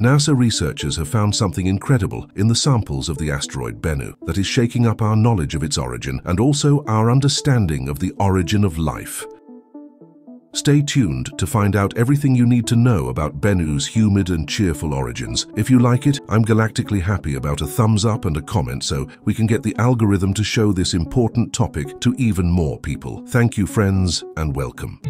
NASA researchers have found something incredible in the samples of the asteroid Bennu that is shaking up our knowledge of its origin and also our understanding of the origin of life. Stay tuned to find out everything you need to know about Bennu's humid and cheerful origins. If you like it, I'm galactically happy about a thumbs up and a comment so we can get the algorithm to show this important topic to even more people. Thank you friends and welcome.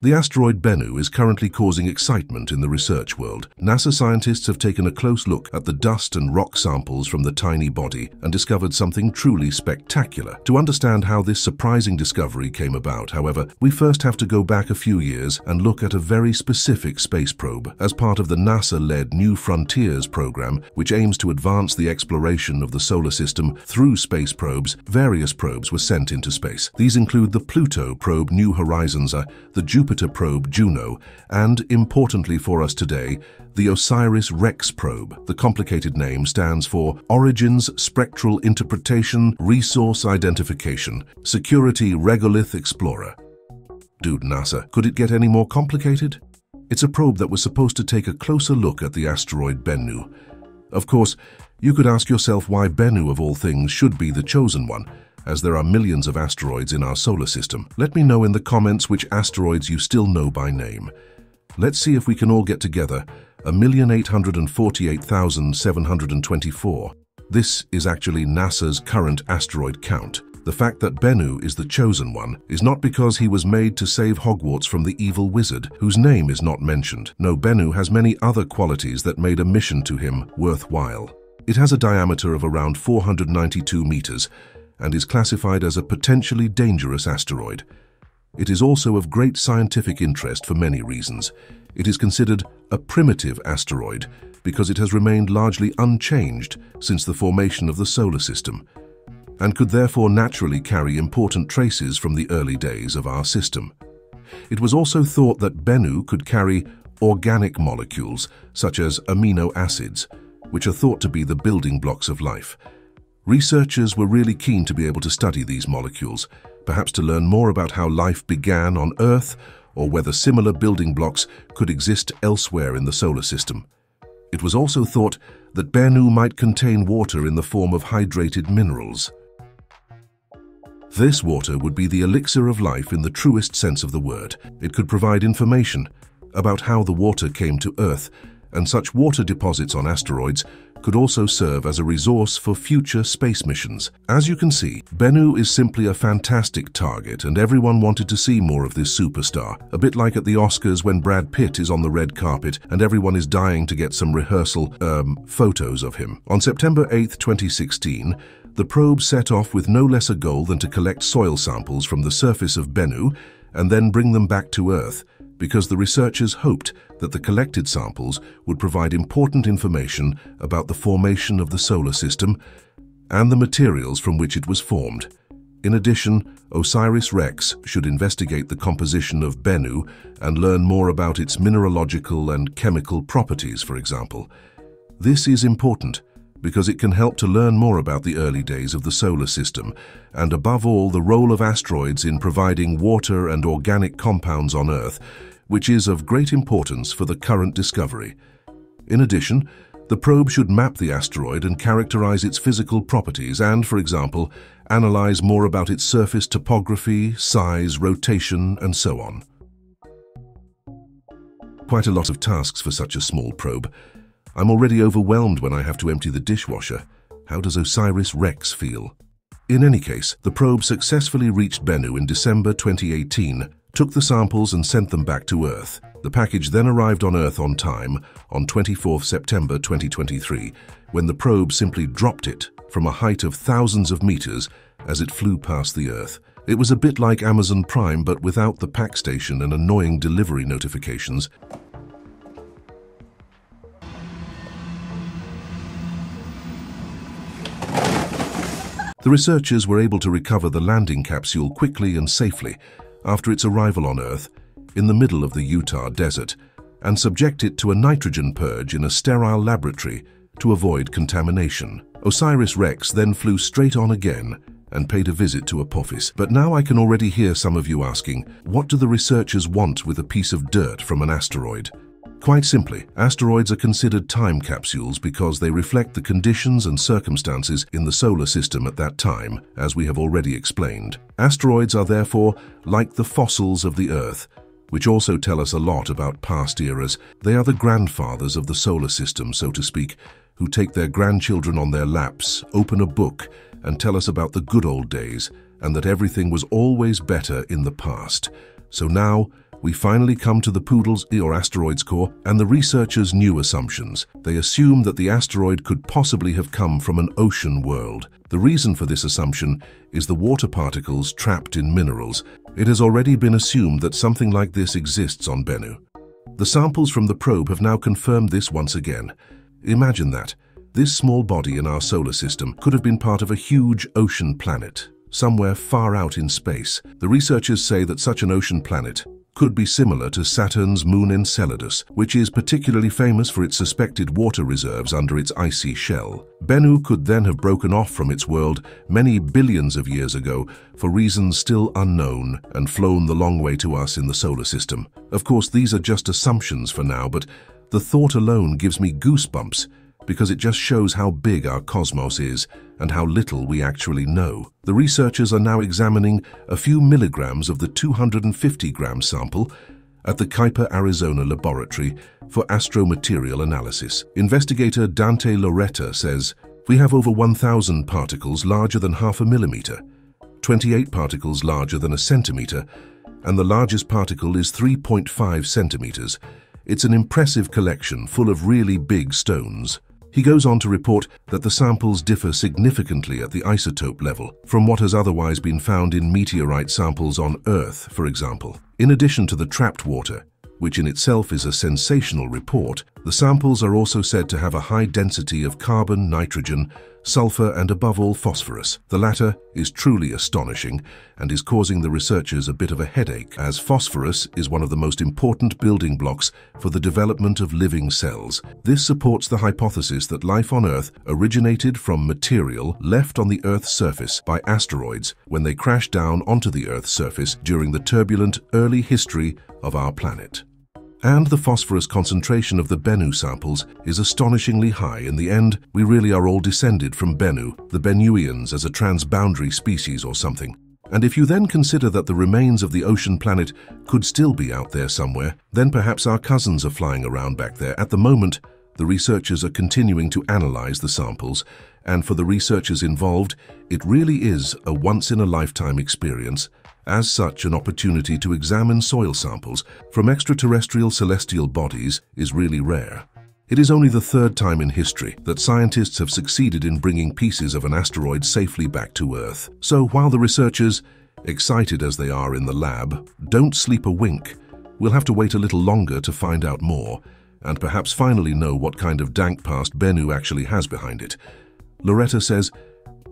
The asteroid Bennu is currently causing excitement in the research world. NASA scientists have taken a close look at the dust and rock samples from the tiny body and discovered something truly spectacular. To understand how this surprising discovery came about, however, we first have to go back a few years and look at a very specific space probe as part of the NASA-led New Frontiers program, which aims to advance the exploration of the solar system through space probes. Various probes were sent into space. These include the Pluto probe New Horizons, the Jupiter Jupiter probe Juno, and, importantly for us today, the OSIRIS-REx probe. The complicated name stands for Origins Spectral Interpretation Resource Identification Security Regolith Explorer. Dude NASA, could it get any more complicated? It's a probe that was supposed to take a closer look at the asteroid Bennu. Of course, you could ask yourself why Bennu of all things should be the chosen one, as there are millions of asteroids in our solar system. Let me know in the comments which asteroids you still know by name. Let's see if we can all get together. 1,848,724. This is actually NASA's current asteroid count. The fact that Bennu is the chosen one is not because he was made to save Hogwarts from the evil wizard, whose name is not mentioned. No, Bennu has many other qualities that made a mission to him worthwhile. It has a diameter of around 492 meters and is classified as a potentially dangerous asteroid. It is also of great scientific interest for many reasons. It is considered a primitive asteroid because it has remained largely unchanged since the formation of the solar system and could therefore naturally carry important traces from the early days of our system. It was also thought that Bennu could carry organic molecules such as amino acids, which are thought to be the building blocks of life. Researchers were really keen to be able to study these molecules, perhaps to learn more about how life began on Earth or whether similar building blocks could exist elsewhere in the solar system. It was also thought that Bennu might contain water in the form of hydrated minerals. This water would be the elixir of life in the truest sense of the word. It could provide information about how the water came to Earth and such water deposits on asteroids could also serve as a resource for future space missions. As you can see, Bennu is simply a fantastic target and everyone wanted to see more of this superstar, a bit like at the Oscars when Brad Pitt is on the red carpet and everyone is dying to get some rehearsal, um, photos of him. On September 8, 2016, the probe set off with no less a goal than to collect soil samples from the surface of Bennu and then bring them back to Earth, because the researchers hoped that the collected samples would provide important information about the formation of the solar system and the materials from which it was formed. In addition, OSIRIS-REx should investigate the composition of Bennu and learn more about its mineralogical and chemical properties, for example. This is important because it can help to learn more about the early days of the solar system and above all the role of asteroids in providing water and organic compounds on Earth which is of great importance for the current discovery. In addition, the probe should map the asteroid and characterize its physical properties and, for example, analyze more about its surface topography, size, rotation, and so on. Quite a lot of tasks for such a small probe. I'm already overwhelmed when I have to empty the dishwasher. How does OSIRIS-REx feel? In any case, the probe successfully reached Bennu in December 2018 took the samples and sent them back to Earth. The package then arrived on Earth on time on 24 September 2023, when the probe simply dropped it from a height of thousands of meters as it flew past the Earth. It was a bit like Amazon Prime, but without the pack station and annoying delivery notifications. The researchers were able to recover the landing capsule quickly and safely, after its arrival on Earth in the middle of the Utah desert and subject it to a nitrogen purge in a sterile laboratory to avoid contamination. OSIRIS-REx then flew straight on again and paid a visit to Apophis. But now I can already hear some of you asking, what do the researchers want with a piece of dirt from an asteroid? Quite simply, asteroids are considered time capsules because they reflect the conditions and circumstances in the solar system at that time, as we have already explained. Asteroids are therefore like the fossils of the Earth, which also tell us a lot about past eras. They are the grandfathers of the solar system, so to speak, who take their grandchildren on their laps, open a book, and tell us about the good old days, and that everything was always better in the past. So now, we finally come to the Poodle's or asteroid's core and the researchers' new assumptions. They assume that the asteroid could possibly have come from an ocean world. The reason for this assumption is the water particles trapped in minerals. It has already been assumed that something like this exists on Bennu. The samples from the probe have now confirmed this once again. Imagine that. This small body in our solar system could have been part of a huge ocean planet, somewhere far out in space. The researchers say that such an ocean planet could be similar to Saturn's moon Enceladus, which is particularly famous for its suspected water reserves under its icy shell. Bennu could then have broken off from its world many billions of years ago for reasons still unknown and flown the long way to us in the solar system. Of course, these are just assumptions for now, but the thought alone gives me goosebumps because it just shows how big our cosmos is and how little we actually know. The researchers are now examining a few milligrams of the 250-gram sample at the Kuiper, Arizona laboratory for astromaterial analysis. Investigator Dante Lauretta says, we have over 1,000 particles larger than half a millimeter, 28 particles larger than a centimeter, and the largest particle is 3.5 centimeters. It's an impressive collection full of really big stones. He goes on to report that the samples differ significantly at the isotope level from what has otherwise been found in meteorite samples on Earth, for example. In addition to the trapped water, which in itself is a sensational report, the samples are also said to have a high density of carbon, nitrogen, sulfur and above all phosphorus. The latter is truly astonishing and is causing the researchers a bit of a headache as phosphorus is one of the most important building blocks for the development of living cells. This supports the hypothesis that life on Earth originated from material left on the Earth's surface by asteroids when they crashed down onto the Earth's surface during the turbulent early history of our planet. And the phosphorus concentration of the Bennu samples is astonishingly high. In the end, we really are all descended from Bennu, the Bennuians as a transboundary species or something. And if you then consider that the remains of the ocean planet could still be out there somewhere, then perhaps our cousins are flying around back there. At the moment, the researchers are continuing to analyze the samples, and for the researchers involved, it really is a once-in-a-lifetime experience as such, an opportunity to examine soil samples from extraterrestrial celestial bodies is really rare. It is only the third time in history that scientists have succeeded in bringing pieces of an asteroid safely back to Earth. So while the researchers, excited as they are in the lab, don't sleep a wink, we'll have to wait a little longer to find out more, and perhaps finally know what kind of dank past Bennu actually has behind it. Lauretta says,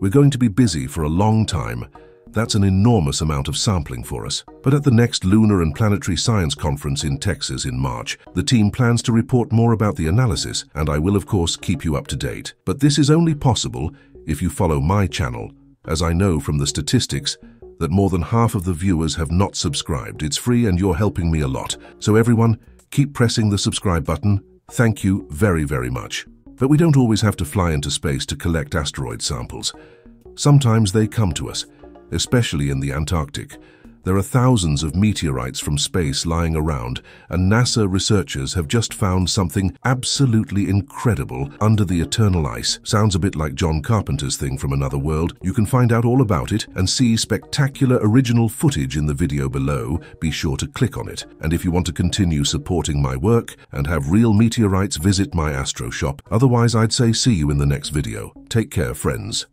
We're going to be busy for a long time, that's an enormous amount of sampling for us. But at the next Lunar and Planetary Science Conference in Texas in March, the team plans to report more about the analysis, and I will of course keep you up to date. But this is only possible if you follow my channel, as I know from the statistics that more than half of the viewers have not subscribed. It's free and you're helping me a lot. So everyone, keep pressing the subscribe button. Thank you very, very much. But we don't always have to fly into space to collect asteroid samples. Sometimes they come to us, especially in the Antarctic. There are thousands of meteorites from space lying around, and NASA researchers have just found something absolutely incredible under the eternal ice. Sounds a bit like John Carpenter's thing from another world. You can find out all about it and see spectacular original footage in the video below. Be sure to click on it. And if you want to continue supporting my work and have real meteorites, visit my Astro shop. Otherwise, I'd say see you in the next video. Take care, friends.